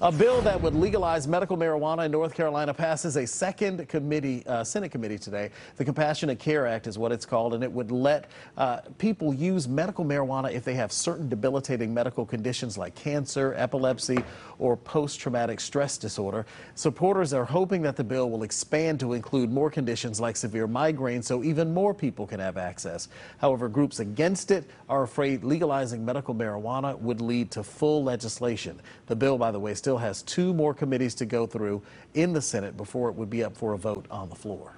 A bill that would legalize medical marijuana in North Carolina passes a second committee, uh, Senate committee today. The Compassionate Care Act is what it's called, and it would let uh, people use medical marijuana if they have certain debilitating medical conditions like cancer, epilepsy, or post-traumatic stress disorder. Supporters are hoping that the bill will expand to include more conditions like severe migraine so even more people can have access. However, groups against it are afraid legalizing medical marijuana would lead to full legislation. The bill, by the way, still has two more committees to go through in the Senate before it would be up for a vote on the floor.